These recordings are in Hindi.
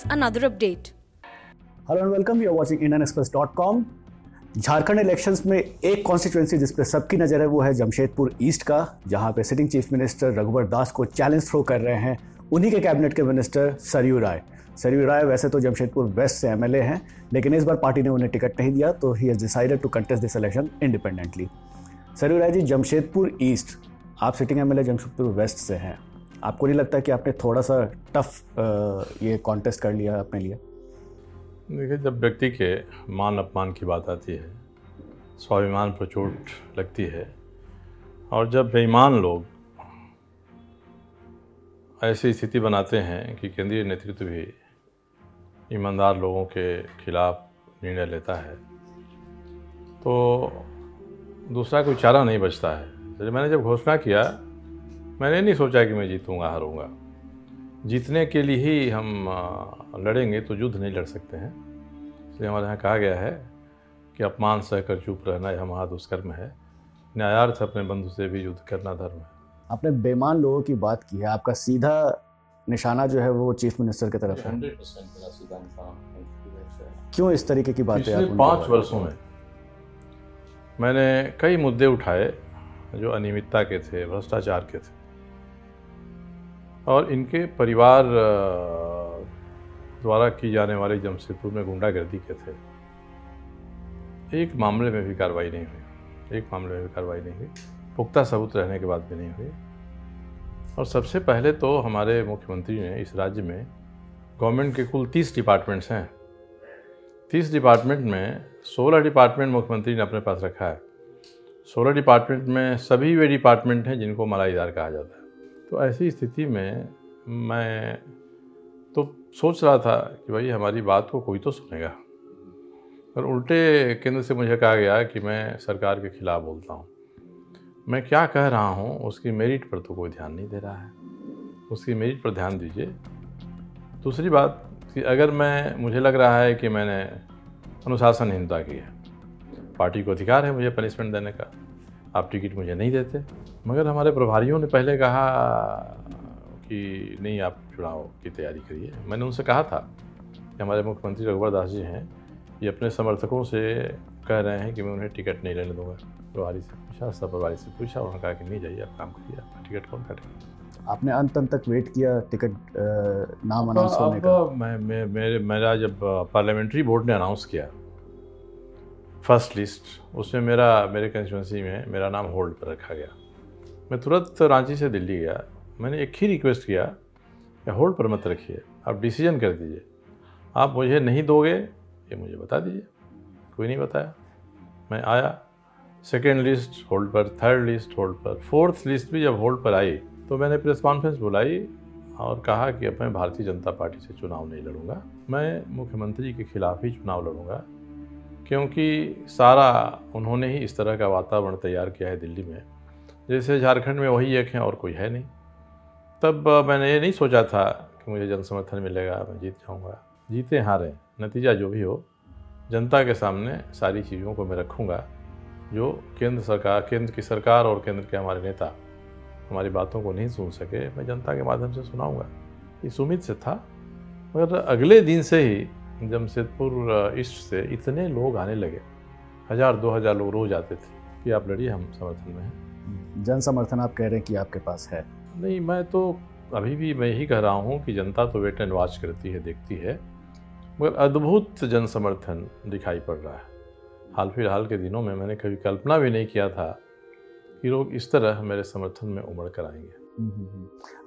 is another update. You are watching Indian Express dot com Jharkhand elections में एक कॉन्स्टिट्यूंसी जिस पे सबकी नज़र है, वो है जमशेदपुर ईस्ट का, जहाँ पे sitting chief minister Raghubar Das को चैलेंज थ्रो कर रहे हैं उन्हीं के कैबिनेट के मिनिस्टर सरयू राय। सरयू राय वैसे तो जमशेदपुर वेस्ट से एमएलए हैं, लेकिन इस बार पार्टी ने उन्हें टिकट नहीं दिया तो he has decided to contest this election independently Saryu Rai ji, Jamshedpur east आप सिटिंग एमएलए जमशेदपुर वेस्ट से हैं। आपको नहीं लगता कि आपने थोड़ा सा टफ ये कॉन्टेस्ट कर लिया अपने लिए? देखिए, जब व्यक्ति के मान अपमान की बात आती है, स्वाभिमान पर चोट लगती है, और जब बेईमान लोग ऐसी स्थिति बनाते हैं कि केंद्रीय नेतृत्व भी ईमानदार लोगों के खिलाफ निर्णय लेता है तो दूसरा कोई चारा नहीं बचता है। मैंने जब घोषणा किया मैंने नहीं सोचा कि मैं जीतूँगा हारूँगा। जीतने के लिए ही हम लड़ेंगे तो युद्ध नहीं लड़ सकते हैं। इसलिए हमारे यहाँ कहा गया है कि अपमान सहकर चुप रहना यह महादुष्कर्म है। न्यायार्थ अपने बंधु से भी युद्ध करना धर्म है। आपने बेमान लोगों की बात की है। आपका सीधा निशाना जो है वो चीफ मिनिस्टर की तरफ़ है। क्यों इस तरीके की बातें पिछले पाँच वर्षों में मैंने कई मुद्दे उठाए जो अनियमितता के थे भ्रष्टाचार के थे। और इनके परिवार द्वारा की जाने वाली जमशेदपुर में गुंडागर्दी के थे। एक मामले में भी कार्रवाई नहीं हुई। एक मामले में भी कार्रवाई नहीं हुई। पुख्ता सबूत रहने के बाद भी नहीं हुई। और सबसे पहले तो हमारे मुख्यमंत्री ने इस राज्य में गवर्नमेंट के कुल तीस डिपार्टमेंट्स हैं। तीस डिपार्टमेंट में सोलह डिपार्टमेंट मुख्यमंत्री ने अपने पास रखा है। सोलह डिपार्टमेंट में सभी वे डिपार्टमेंट हैं जिनको मलाईदार कहा जाता है। तो ऐसी स्थिति में मैं तो सोच रहा था कि भाई हमारी बात को कोई तो सुनेगा। पर उल्टे केंद्र से मुझे कहा गया कि मैं सरकार के खिलाफ बोलता हूँ। मैं क्या कह रहा हूँ, उसकी मेरिट पर तो कोई ध्यान नहीं दे रहा है। उसकी मेरिट पर ध्यान दीजिए। दूसरी बात कि अगर मैं, मुझे लग रहा है कि मैंने अनुशासनहीनता की है। पार्टी को अधिकार है मुझे पनिशमेंट देने का। आप टिकट मुझे नहीं देते। मगर हमारे प्रभारियों ने पहले कहा कि नहीं आप चुनाव की तैयारी करिए। मैंने उनसे कहा था कि हमारे मुख्यमंत्री रघुवर दास जी हैं ये अपने समर्थकों से कह रहे हैं कि मैं उन्हें टिकट नहीं लेने दूँगा। प्रभारी से पूछा सब प्रभारी से पूछा उन्होंने कहा कि नहीं जाइए आप काम करिए आपका टिकट कौन काटेगा? आपने अंत अंत तक वेट किया टिकट नाम अनाउंस होने का? मैं, मैं मेरे मेरा जब पार्लियामेंट्री बोर्ड ने अनाउंस किया। फ़र्स्ट लिस्ट उसमें मेरा मेरे कंस्टिट्यूंसी में मेरा नाम होल्ड पर रखा गया। मैं तुरंत रांची से दिल्ली गया। मैंने एक ही रिक्वेस्ट किया कि होल्ड पर मत रखिए, आप डिसीज़न कर दीजिए। आप मुझे नहीं दोगे, ये मुझे बता दीजिए। कोई नहीं बताया। मैं आया सेकेंड लिस्ट होल्ड पर थर्ड लिस्ट होल्ड पर फोर्थ लिस्ट भी जब होल्ड पर आई तो मैंने प्रेस कॉन्फ्रेंस बुलाई और कहा कि अब मैं भारतीय जनता पार्टी से चुनाव नहीं लड़ूँगा। मैं मुख्यमंत्री के खिलाफ ही चुनाव लड़ूँगा, क्योंकि सारा उन्होंने ही इस तरह का वातावरण तैयार किया है दिल्ली में। जैसे झारखंड में वही एक है और कोई है नहीं। तब मैंने ये नहीं सोचा था कि मुझे जन समर्थन मिलेगा, मैं जीत जाऊँगा। जीते हारे, नतीजा जो भी हो, जनता के सामने सारी चीज़ों को मैं रखूँगा, जो केंद्र सरकार, केंद्र की सरकार और केंद्र के हमारे नेता हमारी बातों को नहीं सुन सके, मैं जनता के माध्यम से सुनाऊँगा। इस उम्मीद से था, मगर अगले दिन से ही जमशेदपुर ईस्ट से इतने लोग आने लगे। हज़ार, दो हज़ार लोग रोज़ आते थे कि आप लड़िए, हम समर्थन में हैं। जन समर्थन आप कह रहे हैं कि आपके पास है। नहीं मैं तो अभी भी मैं यही कह रहा हूँ कि जनता तो वेट एंड वॉच करती है देखती है मगर अद्भुत जन समर्थन दिखाई पड़ रहा है। हाल फ़िलहाल के दिनों में मैंने कभी कल्पना भी नहीं किया था कि लोग इस तरह मेरे समर्थन में उमड़ कर आएँगे।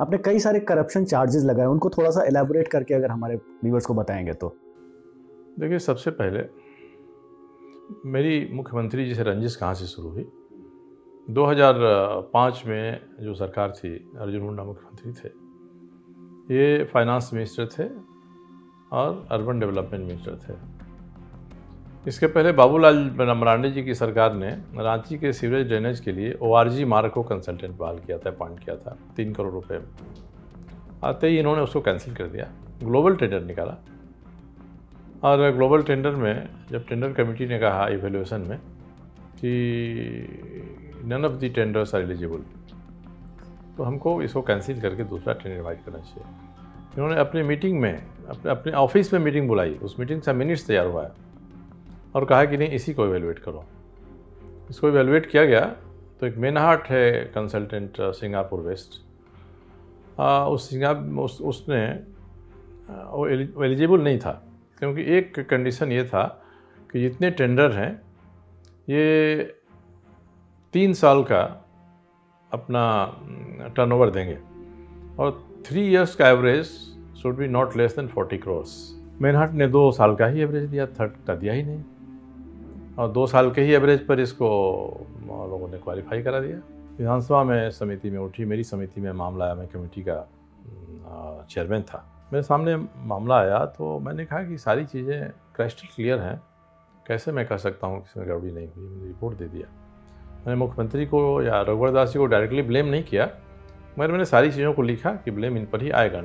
आपने कई सारे करप्शन चार्जेस लगाए उनको थोड़ा सा एलेबोरेट करके अगर हमारे व्यूवर्स को बताएँगे तो। देखिए सबसे पहले मेरी मुख्यमंत्री जी से रंजिश कहाँ से शुरू हुई? 2005 में जो सरकार थी, अर्जुन मुंडा मुख्यमंत्री थे, ये फाइनेंस मिनिस्टर थे और अर्बन डेवलपमेंट मिनिस्टर थे। इसके पहले बाबूलाल मरांडे जी की सरकार ने रांची के सीवरेज ड्रेनेज के लिए ओ आर मार्ग को कंसल्टेंट बहाल किया था अपॉइंट किया था, तीन करोड़ रुपए आते ही इन्होंने उसको कैंसिल कर दिया ग्लोबल टेंडर निकाला। और ग्लोबल टेंडर में, जब टेंडर कमेटी ने कहा इवेल्यूशन में कि none of the tenders are eligible तो हमको इसको कैंसिल करके दूसरा टेंडर इन्वाइट करना चाहिए। इन्होंने अपने मीटिंग में अपने अपने ऑफ़िस में मीटिंग बुलाई। उस मीटिंग से मिनट्स तैयार हुआ है। और कहा कि नहीं इसी को एवेलुएट करो। इसको एवेलुएट किया गया। तो एक मेनहाट है कंसल्टेंट सिंगापुर वेस्ट आ, उस सिंगापुर उस, उसने वो एलिजिबल नहीं था। क्योंकि एक कंडीशन ये था कि जितने टेंडर हैं ये तीन साल का अपना टर्नओवर देंगे। और थ्री इयर्स का average should be not less than forty crores Meinhardt ने दो साल का ही एवरेज दिया थर्ड का दिया ही नहीं। और दो साल के ही एवरेज पर इसको लोगों ने क्वालिफाई करा दिया। विधानसभा में समिति में उठी, मेरी समिति में मामला आया, मैं कमेटी का चेयरमैन था। मेरे सामने मामला आया तो मैंने कहा कि सारी चीज़ें क्राइस्टल क्लियर हैं। कैसे मैं कह सकता हूँ? कि इसमें गड़बड़ी नहीं हुई, मैंने रिपोर्ट दे दिया। मैंने मुख्यमंत्री को या रघुवर दास जी को डायरेक्टली ब्लेम नहीं किया, मगर मैंने सारी चीज़ों को लिखा कि ब्लेम इन पर ही आएगा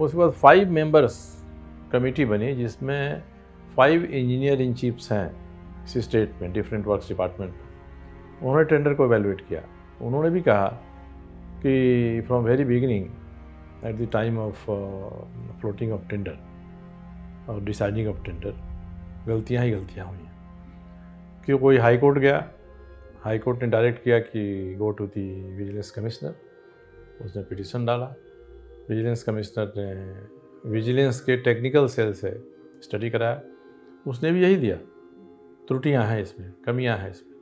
उसके बाद फाइव मेंबर्स कमेटी बनी जिसमें फाइव इंजीनियर इन चीफ्स हैं इसी स्टेट में डिफरेंट वर्क्स डिपार्टमेंट में। उन्होंने टेंडर को एवेलुएट किया। उन्होंने भी कहा कि from very beginning at the time of floating of tender और डिसाइडिंग ऑफ़ टेंडर गलतियाँ ही गलतियाँ हुई हैं। क्यों कोई हाई कोर्ट गया? हाई कोर्ट ने डायरेक्ट किया कि go to the vigilance commissioner. उसने पिटिशन डाला। विजिलेंस कमिश्नर ने विजिलेंस के टेक्निकल सेल से स्टडी कराया। उसने भी यही दिया। त्रुटियाँ हैं इसमें कमियाँ हैं इसमें।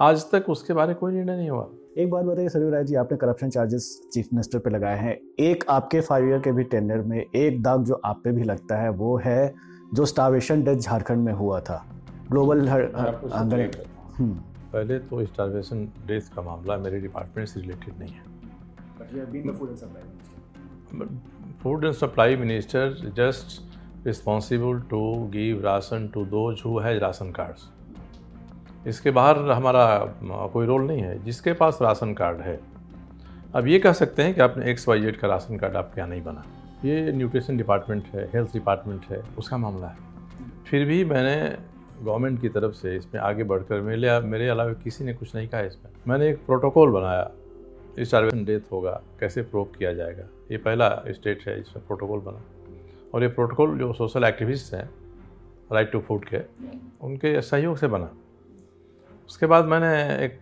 आज तक उसके बारे कोई निर्णय नहीं हुआ। एक बात बताइए सरयू राय जी आपने करप्शन चार्जेस चीफ मिनिस्टर पे लगाए हैं। एक आपके फाइव ईयर के भी टेंडर में एक दाग जो आप पे भी लगता है वो है जो स्टावेशन डेथ झारखंड में हुआ था। ग्लोबल हम्म। पहले तो स्टारवेशन डेथ का मामला मेरे डिपार्टमेंट से रिलेटेड नहीं है। Food and supply minister just responsible to give ration to those who has ration cards इसके बाहर हमारा कोई रोल नहीं है। जिसके पास राशन कार्ड है। अब ये कह सकते हैं कि आपने एक्स वाई जेड का राशन कार्ड आपके यहाँ नहीं बना। ये न्यूट्रिशन डिपार्टमेंट है हेल्थ डिपार्टमेंट है उसका मामला है। फिर भी मैंने गवर्नमेंट की तरफ़ से इसमें आगे बढ़कर मेरे मेरे अलावा किसी ने कुछ नहीं कहा इसमें। मैंने एक प्रोटोकॉल बनाया। स्टारवेशन डेथ होगा, कैसे प्रूव किया जाएगा? ये पहला स्टेट है, इसमें प्रोटोकॉल बना। और ये प्रोटोकॉल जो सोशल एक्टिविस्ट हैं, राइट टू फ़ूड के, उनके सहयोग से बना। उसके बाद मैंने एक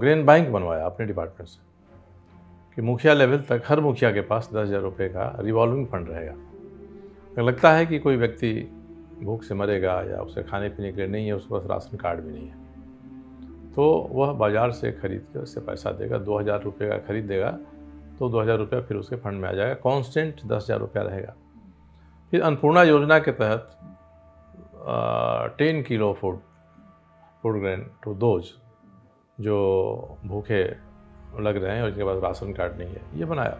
ग्रेन बैंक बनवाया अपने डिपार्टमेंट से, कि मुखिया लेवल तक हर मुखिया के पास दस हज़ार रुपये का रिवॉल्विंग फंड रहेगा। लगता है कि कोई व्यक्ति भूख से मरेगा या उसे खाने पीने के लिए नहीं है, उसके पास राशन कार्ड भी नहीं है। तो वह बाज़ार से ख़रीद के उससे पैसा देगा, दो हज़ार रुपये का ख़रीद देगा तो दो हज़ार रुपया फिर उसके फंड में आ जाएगा, कांस्टेंट दस हज़ार रुपया रहेगा। फिर अन्नपूर्णा योजना के तहत ten kilo food food grain to those, जो भूखे लग रहे हैं और जिनके पास राशन कार्ड नहीं है, ये बनाया।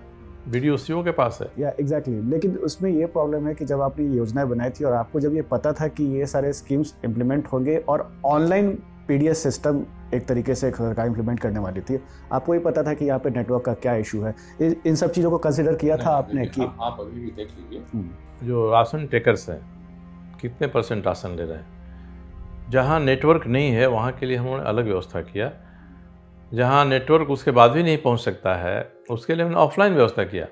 वीडियो सी के पास है। या yeah, एग्जैक्टली exactly. लेकिन उसमें ये प्रॉब्लम है कि जब आपने योजनाएँ बनाई थी और आपको जब ये पता था कि ये सारे स्कीम्स इम्प्लीमेंट होंगे और ऑनलाइन पीडीएस सिस्टम एक तरीके से सरकार इम्प्लीमेंट करने वाली थी आपको ही पता था कि यहाँ पे नेटवर्क का क्या इशू है। इन सब चीज़ों को कंसिडर किया था आपने कि आप अभी भी देख लीजिए। हम्म। जो राशन टेकर्स हैं कितने परसेंट राशन ले रहे हैं? जहाँ नेटवर्क नहीं है वहाँ के लिए हमने अलग व्यवस्था किया। जहाँ नेटवर्क उसके बाद भी नहीं पहुँच सकता है उसके लिए हमने ऑफलाइन व्यवस्था किया।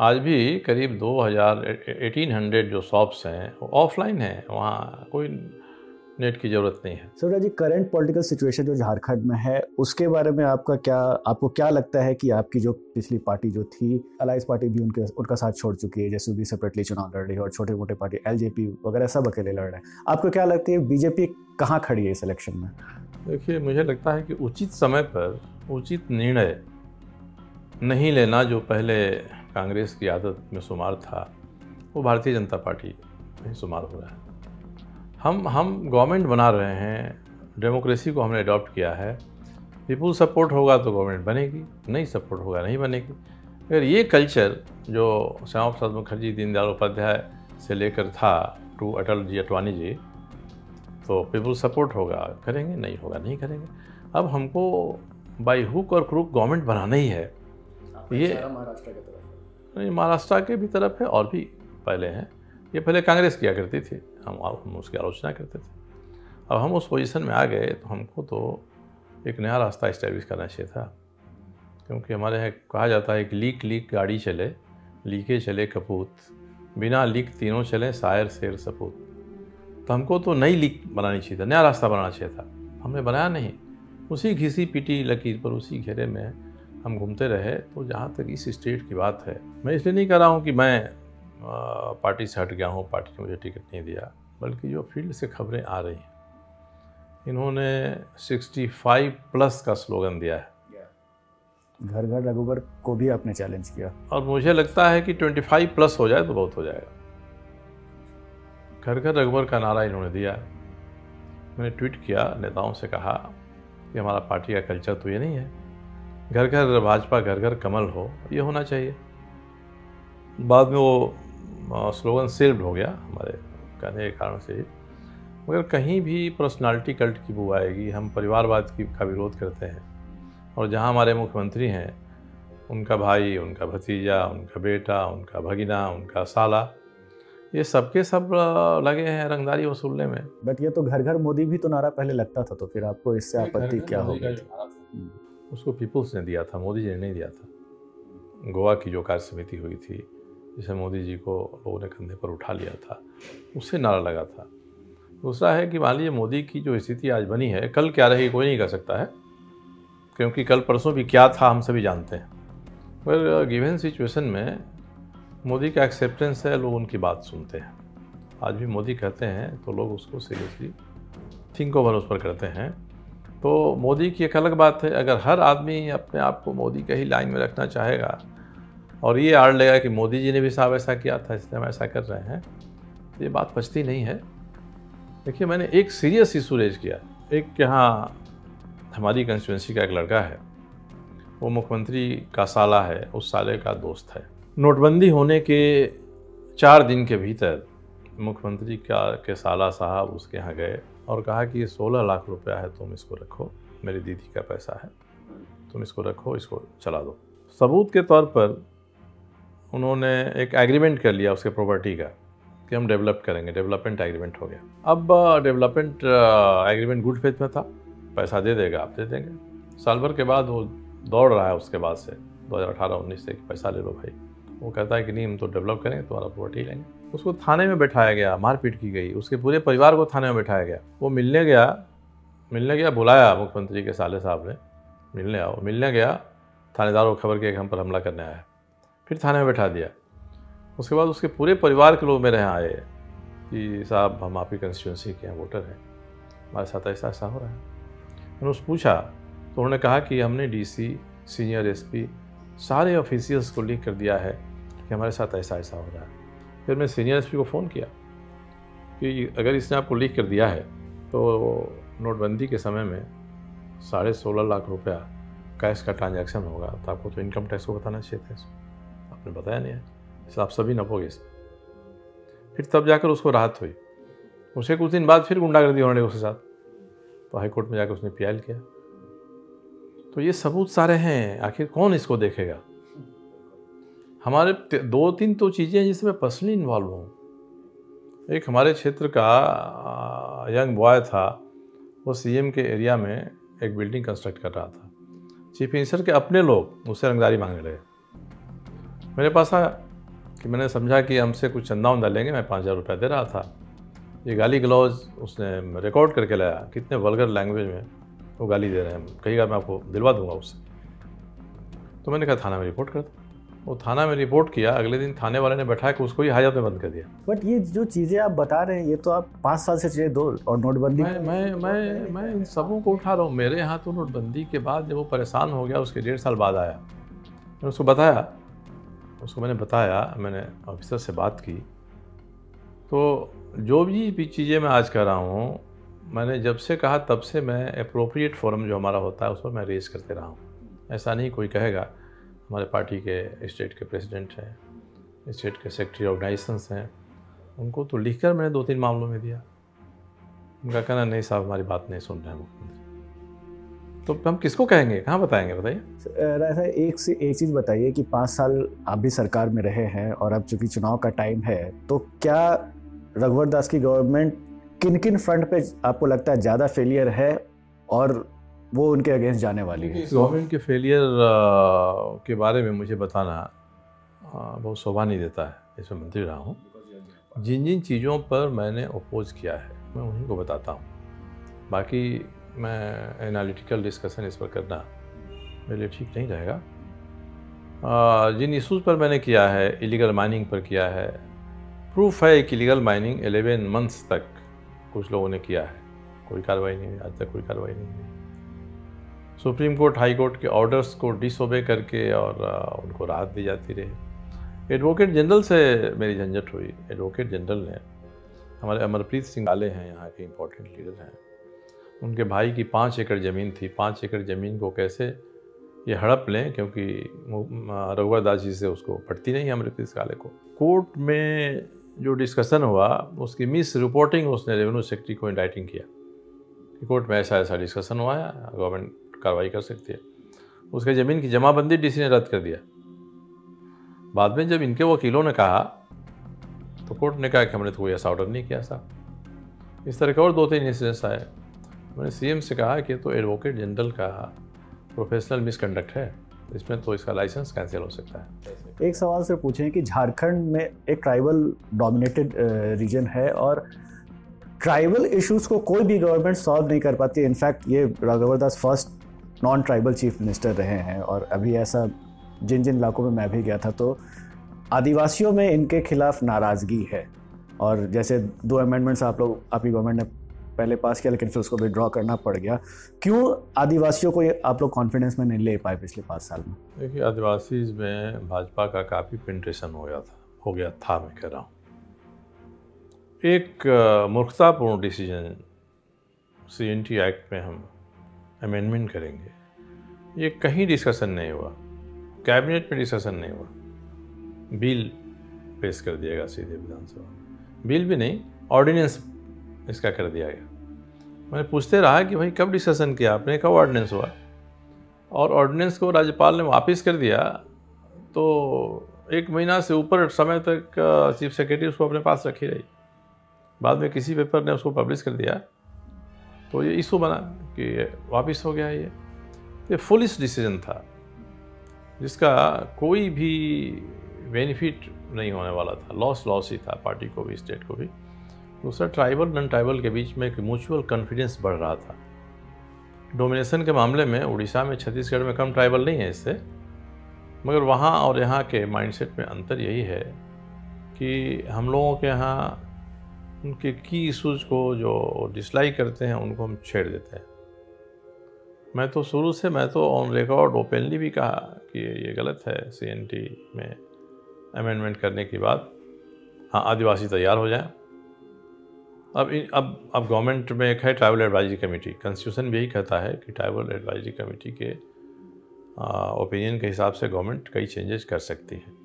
आज भी करीब 2000 1800 जो शॉप्स हैं वो ऑफलाइन हैं वहाँ कोई नेट की ज़रूरत नहीं है। Sir ji current political situation जो झारखंड में है उसके बारे में आपका क्या आपको क्या लगता है कि आपकी जो पिछली पार्टी जो थी अलाइस पार्टी भी उनके उनका साथ छोड़ चुकी है जैसे भी सेपरेटली चुनाव लड़ रही है और छोटे मोटे पार्टी एलजेपी वगैरह सब अकेले लड़ रहे हैं। आपको क्या लगता है बीजेपी कहाँ खड़ी है इस इलेक्शन में? देखिए मुझे लगता है कि उचित समय पर उचित निर्णय नहीं लेना जो पहले कांग्रेस की आदत में शुमार था, वो भारतीय जनता पार्टी में शुमार हो रहा है। हम हम गवर्नमेंट बना रहे हैं, डेमोक्रेसी को हमने अडॉप्ट किया है पीपुल सपोर्ट होगा तो गवर्नमेंट बनेगी, नहीं सपोर्ट होगा नहीं बनेगी। अगर ये कल्चर जो श्यामा प्रसाद मुखर्जी, दीनदयाल उपाध्याय से लेकर था टू अटल जी अटवानी जी तो पीपुल सपोर्ट होगा, करेंगे, नहीं होगा, नहीं करेंगे। अब हमको बाई हुक और क्रूक गवर्नमेंट बनाना ही है। ये महाराष्ट्र की तरफ़ नहीं महाराष्ट्र के भी तरफ़ है और भी पहले हैं। ये पहले कांग्रेस किया करती थी। हम हम उसकी आलोचना करते थे। अब हम उस पोजीशन में आ गए तो हमको तो एक नया रास्ता इस्टेब्लिश करना चाहिए था। क्योंकि हमारे यहाँ कहा जाता है कि लीक लीक गाड़ी चले लीके चले कपूत। बिना लीक तीनों चले शायर शेर सपूत। तो हमको तो नई लीक बनानी चाहिए था नया रास्ता बनाना चाहिए था। हमने बनाया नहीं। उसी घिसी पिटी लकीर पर उसी घेरे में हम घूमते रहे तो जहाँ तक इस स्टेट की बात है मैं इसलिए नहीं कह रहा हूँ कि मैं पार्टी से हट गया हूँ पार्टी ने मुझे टिकट नहीं दिया बल्कि जो फ़ील्ड से खबरें आ रही हैं इन्होंने 65 प्लस का स्लोगन दिया है। घर घर रघुबर को भी आपने चैलेंज किया। और मुझे लगता है कि 25 प्लस हो जाए तो बहुत हो जाएगा। घर घर रघुबर का नारा इन्होंने दिया। मैंने ट्वीट किया नेताओं से कहा कि हमारा पार्टी का कल्चर तो ये नहीं है। घर घर भाजपा घर घर कमल हो ये होना चाहिए। बाद में वो स्लोगन सेल्ड हो गया हमारे कहने के कारण से। ही मगर कहीं भी पर्सनालिटी कल्ट की बू आएगी हम परिवारवाद की का विरोध करते हैं। और जहाँ हमारे मुख्यमंत्री हैं उनका भाई उनका भतीजा उनका बेटा उनका भगिना उनका साला ये सबके सब लगे हैं रंगदारी वसूलने में। बट ये तो घर घर मोदी भी तो नारा पहले लगता था तो फिर आपको इससे आपत्ति क्या हो गई। उसको पीपुल्स ने दिया था, मोदी जी ने नहीं दिया था। गोवा की जो कार्य समिति हुई थी, जिसे मोदी जी को लोगों ने कंधे पर उठा लिया था, उससे नारा लगा था। दूसरा है कि मान लीजिए मोदी की जो स्थिति आज बनी है, कल क्या रही कोई नहीं कह सकता है, क्योंकि कल परसों भी क्या था हम सभी जानते हैं। पर गिवन सिचुएशन में मोदी का एक्सेप्टेंस है, लोग उनकी बात सुनते हैं। आज भी मोदी कहते हैं तो लोग उसको सीरियसली थिंक ओवर उस पर करते हैं। तो मोदी की एक अलग बात है, अगर हर आदमी अपने आप को मोदी के ही लाइन में रखना चाहेगा, और ये आड़ लेगा कि मोदी जी ने भी साहब ऐसा किया था, इसलिए हम ऐसा कर रहे हैं तो ये बात पचती नहीं है। देखिए, मैंने एक सीरियस इशू रेज किया। एक यहाँ हमारी कंस्टिट्यूंसी का एक लड़का है, वो मुख्यमंत्री का साला है, उस साले का दोस्त है। नोटबंदी होने के चार दिन के भीतर मुख्यमंत्री का, के साला साहब उसके यहाँ गए और कहा कि ये सोलह लाख रुपया है, तुम इसको रखो। मेरी दीदी का पैसा है, तुम इसको रखो, इसको चला दो। सबूत के तौर पर उन्होंने एक एग्रीमेंट कर लिया उसके प्रॉपर्टी का कि हम डेवलप करेंगे। डेवलपमेंट एग्रीमेंट हो गया। अब डेवलपमेंट एग्रीमेंट गुड फेथ में था। पैसा दे देगा, आप दे देंगे। साल भर के बाद वो दौड़ रहा है उसके बाद से 2018-19 से पैसा ले लो भाई। वो कहता है कि नहीं, हम तो डेवलप करेंगे, तुम्हारा प्रॉपर्टी लेंगे। उसको थाने में बैठाया गया, मारपीट की गई, उसके पूरे परिवार को थाने में बैठाया गया। वो मिलने गया मिलने गया, बुलाया मुख्यमंत्री के साले साहब ने, मिलने आओ मिलने गया, थानेदार को खबर किया कि हम पर हमला करने आया, फिर थाने में बैठा दिया। उसके बाद उसके पूरे परिवार के लोग मेरे यहाँ आए, कि साहब, हम आपकी कंस्टिट्यूंसी के हैं वोटर हैं, हमारे साथ ऐसा ऐसा हो रहा है। मैंने उससे पूछा तो उन्होंने कहा कि हमने डीसी सीनियर एसपी सारे ऑफिसियल्स को लिख कर दिया है कि हमारे साथ ऐसा ऐसा हो रहा है। फिर मैं सीनियर एसपी को फ़ोन किया कि अगर इसने आपको लिख कर दिया है तो नोटबंदी के समय में साढ़े सोलह लाख रुपया कैश का ट्रांजैक्शन होगा तो आपको तो इनकम टैक्स को बताना चाहिए था आपने बताया नहीं है। आप सभी नपोगे इसमें फिर तब जाकर उसको राहत हुई। उसे कुछ दिन बाद फिर गुंडागर्दी होने उसके साथ। तो हाईकोर्ट में जाकर उसने पीएल किया। तो ये सबूत सारे हैं। आखिर कौन इसको देखेगा? हमारे दो तीन तो चीज़ें हैं जिसमें पर्सनली इन्वॉल्व हूँ। एक हमारे क्षेत्र का यंग बॉय था, वो सीएम के एरिया में एक बिल्डिंग कंस्ट्रक्ट कर रहा था। चीफ मिनिस्टर के अपने लोग उससे रंगदारी मांगने लगे। मेरे पास आया कि मैंने समझा कि हमसे कुछ चंदा उंदा लेंगे, मैं पाँच हज़ार रुपया दे रहा था। ये गाली ग्लौज उसने रिकॉर्ड करके लाया, कितने वलगर लैंग्वेज में वो गाली दे रहे हैं। कहेगा मैं आपको दिलवा दूँगा उससे। तो मैंने कहा, थाना में रिपोर्ट कर दो। वो थाना में रिपोर्ट किया अगले दिन थाने वाले ने बैठा के उसको ही हाजत में बंद कर दिया। बट ये जो चीज़ें आप बता रहे हैं ये तो आप पाँच साल से चीज़ें दो और नोटबंदी मैं मैं मैं मैं इन सबों को उठा रहा हूँ। मेरे यहाँ तो नोटबंदी के बाद जब वो परेशान हो गया उसके डेढ़ साल बाद आया। मैंने उसको बताया उसको मैंने बताया मैंने ऑफिसर से बात की। तो जो भी चीज़ें मैं आज कर रहा हूँ मैंने जब से कहा तब से मैं अप्रोप्रिएट फोरम जो हमारा होता है उस पर मैं रेज करते रहा हूँ। ऐसा नहीं कोई कहेगा। हमारे पार्टी के स्टेट के प्रेसिडेंट हैं, स्टेट के सेक्रेटरी ऑर्गेनाइजेशंस हैं, उनको तो लिखकर मैंने दो तीन मामलों में दिया। उनका कहना, नहीं साहब, हमारी बात नहीं सुन रहे हैं मुख्यमंत्री। तो हम किसको कहेंगे? कहाँ बताएँगे, बताइए? ऐसा एक से, एक चीज़ बताइए कि पाँच साल आप भी सरकार में रहे हैं और अब चूँकि चुनाव का टाइम है तो क्या रघुवर दास की गवर्नमेंट किन किन फ्रंट पे आपको लगता है ज़्यादा फेलियर है? और वो उनके अगेंस्ट जाने वाली है। गवर्नमेंट के फेलियर के बारे में मुझे बताना बहुत शोभा नहीं देता है इसमें मंत्री रहा हूँ। जिन जिन चीज़ों पर मैंने अपोज किया है, मैं उन्हीं को बताता हूँ। बाकी मैं एनालिटिकल डिस्कशन इस पर करना मेरे लिए ठीक नहीं रहेगा। जिन इशूज़ पर मैंने किया है इलीगल माइनिंग पर किया है प्रूफ है कि इलीगल माइनिंग 11 मंथ्स तक कुछ लोगों ने किया है। कोई कार्रवाई नहीं हुई, आज तक कोई कार्रवाई नहीं हुई। सुप्रीम कोर्ट, हाई कोर्ट के ऑर्डर्स को डिसोबे करके और उनको राहत दी जाती रही। एडवोकेट जनरल से मेरी झंझट हुई। एडवोकेट जनरल ने हमारे अमरप्रीत सिंह आले हैं, यहाँ के इम्पोर्टेंट लीडर हैं। उनके भाई की पाँच एकड़ ज़मीन थी। पाँच एकड़ ज़मीन को कैसे ये हड़प लें? क्योंकि रघुवर दास जी से उसको पड़ती नहीं अमृत काले को। कोर्ट में जो डिस्कशन हुआ, उसकी मिस रिपोर्टिंग उसने रेवेन्यू सेक्रेटरी को इंडाइटिंग किया। कि कोर्ट में ऐसा ऐसा डिस्कशन हुआ है। गवर्नमेंट कार्रवाई कर सकती है। उसके ज़मीन की जमाबंदी डीसी ने रद्द कर दिया। बाद में जब इनके वकीलों ने कहा तो कोर्ट ने कहा कि हमने तो कोई ऐसा ऑर्डर नहीं किया साहब इस तरह के और दो तीन इंसिडेंट्स आए मैंने सीएम से कहा कि तो एडवोकेट जनरल का प्रोफेशनल मिसकंडक्ट है। इसमें तो इसका लाइसेंस कैंसिल हो सकता है। एक सवाल से पूछें कि झारखंड में एक ट्राइबल डोमिनेटेड रीजन है और ट्राइबल इश्यूज़ को कोई भी गवर्नमेंट सॉल्व नहीं कर पाती। इनफैक्ट ये Raghubar Das first non tribal chief minister रहे हैं और अभी ऐसा जिन जिन इलाकों में मैं भी गया था तो आदिवासियों में इनके खिलाफ नाराज़गी है। और जैसे दो अमेंडमेंट्स आप लोग आपकी गवर्नमेंट ने पहले पास किया लेकिन फिर उसको विड्रॉ करना पड़ गया। क्यों आदिवासियों को ये आप लोग कॉन्फिडेंस में नहीं ले पाए पिछले पाँच साल में? देखिए आदिवासी में भाजपा का काफ़ी पेंट्रेशन हो गया था, हो गया था, मैं कह रहा हूँ। एक मूर्खतापूर्ण decision C N T act में हम अमेंडमेंट करेंगे। ये कहीं डिस्कशन नहीं हुआ। कैबिनेट में डिस्कशन नहीं हुआ। बिल पेश कर दिएगा सीधे विधानसभा बिल भी नहीं ऑर्डिनेंस इसका कर दिया गया। मैंने पूछते रहा कि भाई कब डिस्कशन किया आपने, कब ऑर्डिनेंस हुआ? और ऑर्डिनेंस को राज्यपाल ने वापस कर दिया तो एक महीना से ऊपर समय तक चीफ सेक्रेटरी उसको अपने पास रखी रही। बाद में किसी पेपर ने उसको पब्लिश कर दिया। तो ये इशू बना। कि वापस हो गया ये। ये फुलिस डिसीज़न था, जिसका कोई भी बेनिफिट नहीं होने वाला था। लॉस लॉस ही था पार्टी को भी स्टेट को भी। दूसरा ट्राइबल नॉन ट्राइबल के बीच में एक म्यूचुअल कॉन्फिडेंस बढ़ रहा था। डोमिनेशन के मामले में उड़ीसा में छत्तीसगढ़ में कम ट्राइबल नहीं है इससे, मगर वहाँ और यहाँ के माइंडसेट में अंतर यही है कि हम लोगों के यहाँ उनके की इशूज़ को जो डिसलाइक करते हैं, उनको हम छेड़ देते हैं। मैं तो शुरू से, मैं तो ऑन रिकॉर्ड ओपनली भी कहा कि ये गलत है सीएनटी में अमेंडमेंट करने के बाद। हाँ आदिवासी तैयार हो जाए। अब अब अब गवर्नमेंट में एक है ट्राइबल एडवाइजरी कमेटी कॉन्स्टिट्यूशन भी यही कहता है कि ट्राइबल एडवाइजरी कमेटी के ओपिनियन के हिसाब से गवर्नमेंट कई चेंजेस कर सकती है।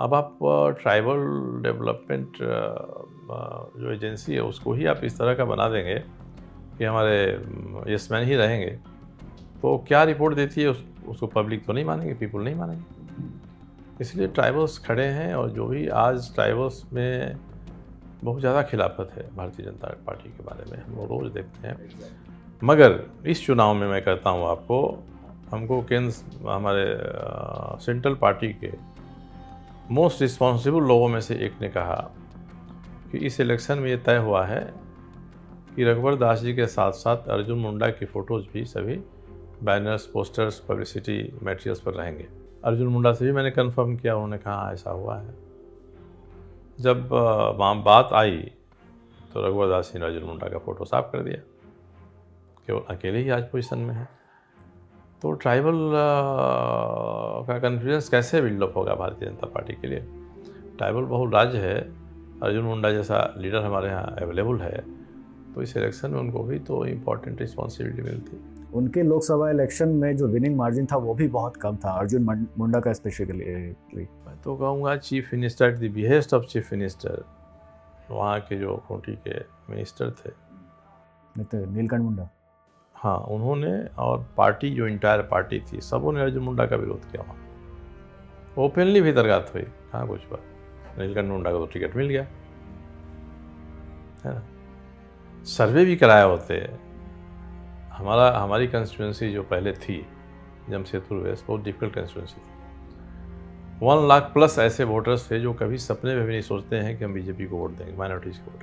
अब आप ट्राइबल डेवलपमेंट जो एजेंसी है, उसको ही आप इस तरह का बना देंगे कि हमारे यसमैन ही रहेंगे। तो क्या रिपोर्ट देती है उस, उसको पब्लिक तो नहीं मानेंगे पीपल नहीं मानेंगे। इसलिए ट्राइबल्स खड़े हैं और जो भी आज ट्राइबल्स में बहुत ज़्यादा खिलाफत है भारतीय जनता पार्टी के बारे में हम रोज़ देखते हैं। मगर इस चुनाव में मैं कहता हूँ आपको हमको केंद्र हमारे सेंट्रल पार्टी के मोस्ट रिस्पॉन्सिबल लोगों में से एक ने कहा कि इस इलेक्शन में ये तय हुआ है कि रघुवर दास जी के साथ साथ अर्जुन मुंडा की फ़ोटोज़ भी सभी बैनर्स पोस्टर्स पब्लिसिटी मटेरियल्स पर रहेंगे। अर्जुन मुंडा से भी मैंने कंफर्म किया, उन्होंने कहा ऐसा हुआ है। जब वहाँ बात आई तो रघुवर दास सिंह अर्जुन मुंडा का फ़ोटो साफ़ कर दिया। कि वो अकेले ही आज पोजिशन में है। तो ट्राइबल का कन्फ्यूजेंस कैसे बिल्डअप होगा भारतीय जनता पार्टी के लिए? ट्राइबल बहुल राज्य है। अर्जुन मुंडा जैसा लीडर हमारे यहाँ अवेलेबल है। तो इस इलेक्शन में उनको भी तो इम्पोर्टेंट रिस्पॉन्सिबिलिटी मिलती। उनके लोकसभा इलेक्शन में जो विनिंग मार्जिन था वो भी बहुत कम था। अर्जुन मुंडा का स्पेशली मैं तो कहूँगा chief minister the behest of chief minister वहाँ के जो खूंटी के मिनिस्टर थे। तो नीलकंठ मुंडा। हाँ उन्होंने और पार्टी जो इंटायर पार्टी थी सबों ने अर्जुन मुंडा का विरोध किया वहाँ। ओपनली भी दरगात हुई कहाँ कुछ बात। नीलकंठ मुंडा को तो टिकट मिल गया। है ना? सर्वे भी कराया होते हमारा, हमारी कंस्टिट्यूंसी जो पहले थी, जमशेदपुर वेस्ट, बहुत डिफ़िकल्ट कंस्टिट्यूंसी थी। वन लाख प्लस ऐसे वोटर्स थे जो कभी सपने में भी नहीं सोचते हैं कि हम बीजेपी को वोट देंगे माइनॉरिटीज़ को vote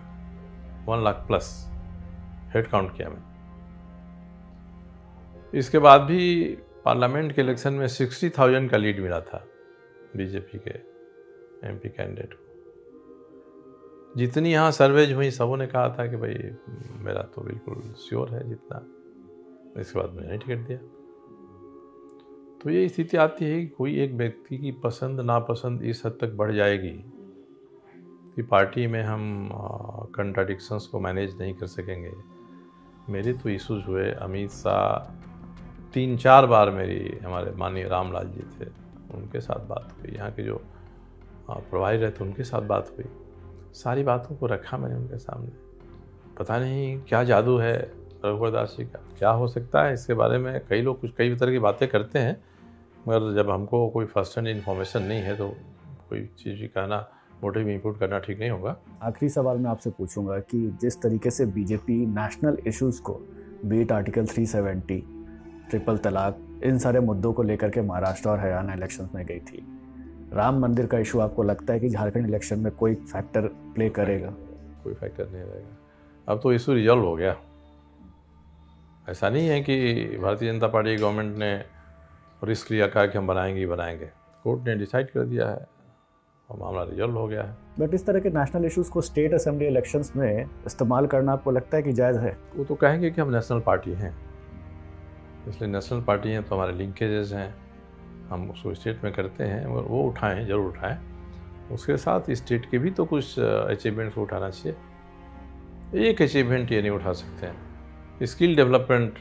one lakh plus head count किया मैंने। इसके बाद भी पार्लियामेंट के इलेक्शन में सिक्सटी थाउज़ेंड का लीड मिला था बीजेपी के एमपी कैंडिडेट को। जितनी यहाँ सर्वेज हुई, सबों ने कहा था कि भाई, मेरा तो बिल्कुल श्योर है जितना। इसके बाद मैंने टिकट दिया। तो ये स्थिति आती है कि कोई एक व्यक्ति की पसंद, नापसंद इस हद तक बढ़ जाएगी कि पार्टी में हम कंट्राडिक्शंस को मैनेज नहीं कर सकेंगे। मेरे तो इशूज़ हुए, अमित शाह तीन चार बार मेरी, हमारे माननीय रामलाल जी थे, उनके साथ बात हुई। यहाँ के जो प्रभारी रहते उनके साथ बात हुई। सारी बातों को रखा मैंने उनके सामने। पता नहीं क्या जादू है रघुवर दास जी का क्या हो सकता है? इसके बारे में कई लोग कुछ कई तरह की बातें करते हैं मगर जब हमको कोई फ़र्स्ट हैंड इन्फॉर्मेशन नहीं है तो कोई चीज़ भी कहना मोटिव इनपुट करना ठीक नहीं होगा। आखिरी सवाल मैं आपसे पूछूँगा कि जिस तरीके से बीजेपी नेशनल इश्यूज़ को बीट आर्टिकल 370 ट्रिपल तलाक इन सारे मुद्दों को लेकर के महाराष्ट्र और हरियाणा इलेक्शन में गई थी राम मंदिर का इशू आपको लगता है कि झारखंड इलेक्शन में कोई फैक्टर प्ले करेगा? कोई फैक्टर नहीं रहेगा। अब तो इशू रिजॉल्व हो गया। ऐसा नहीं है कि भारतीय जनता पार्टी गवर्नमेंट ने रिस्क लिया कहा कि हम बनाएँगे ही बनाएँगे। कोर्ट ने डिसाइड कर दिया है। और मामला रिजॉल्व हो गया है। बट इस तरह के नेशनल इश्यूज़ को स्टेट असेंबली इलेक्शंस में इस्तेमाल करना आपको लगता है कि जायज़ है? वो तो कहेंगे कि हम नेशनल पार्टी हैं। इसलिए नेशनल पार्टी हैं तो हमारे लिंकेजेस हैं। हम उसको स्टेट में करते हैं और वो उठाएँ ज़रूर उठाएँ। उसके साथ स्टेट के भी तो कुछ अचीवमेंट्स को उठाना चाहिए। एक अचीवमेंट ये नहीं उठा सकते हैं। स्किल डेवलपमेंट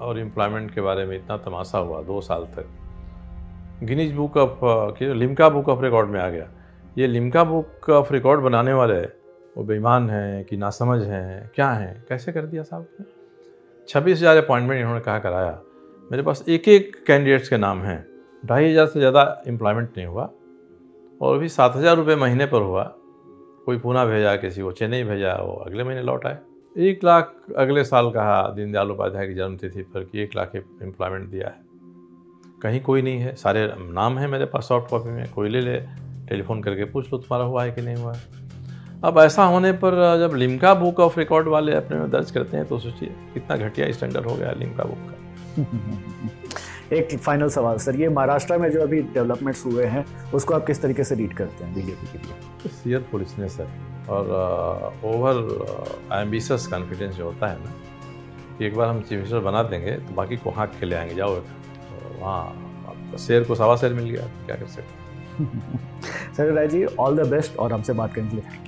और एम्प्लॉयमेंट के बारे में इतना तमाशा हुआ दो साल तक। Guinness book of Limca book of record में आ गया। ये लिमका बुक ऑफ़ रिकॉर्ड बनाने वाले वो बेईमान हैं कि नासमझ हैं, क्या हैं? कैसे कर दिया साहब ने छब्बीस हज़ार अपॉइंटमेंट इन्होंने कहा कराया? मेरे पास एक एक कैंडिडेट्स के नाम हैं। ढाई हज़ार से ज़्यादा एम्प्लॉयमेंट नहीं हुआ और अभी सात हज़ार रुपये महीने पर हुआ। कोई पूना भेजा, किसी को चेन्नई भेजा, वो अगले महीने लौट आए। एक लाख अगले साल कहा दीनदयाल उपाध्याय की जन्मतिथि पर कि एक लाख एम्प्लॉयमेंट दिया है। कहीं कोई नहीं है। सारे नाम है मेरे पास सॉफ्ट कॉपी में। कोई ले ले। टेलीफोन करके पूछ लो तुम्हारा हुआ है कि नहीं हुआ है। अब ऐसा होने पर जब लिमका बुक ऑफ़ रिकॉर्ड वाले अपने में दर्ज करते हैं तो सोचिए, कितना घटिया स्टैंडर्ड हो गया लिमका बुक का। एक फाइनल सवाल सर ये महाराष्ट्र में जो अभी डेवलपमेंट्स हुए हैं उसको आप किस तरीके से रीड करते हैं बीजेपी के लिए? सीयर पुलिसनेस है। और ओवर एम्बिशस कॉन्फिडेंस जो होता है ना कि एक बार हम चीफ मिनिस्टर बना देंगे तो बाकी को हाँक के ले आएँगे जाओ तो वहाँ शेर को सवा शेर मिल गया तो क्या कर सकते sir Rai ji all the best और हमसे बात करने के लिए। Thank you